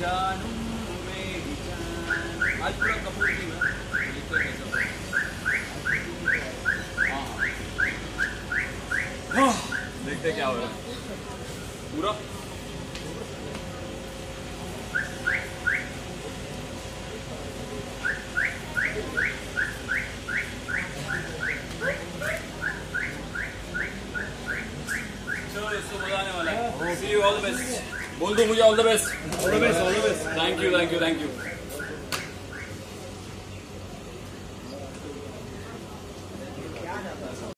जानू मेरी जान। आज पूरा कपूर है। हैं कैसा हाँ हाँ। देखते क्या हो रहा है। पूरा? चलो दो मुझे all the best all the best बोल all the best. Thank you thank you thank you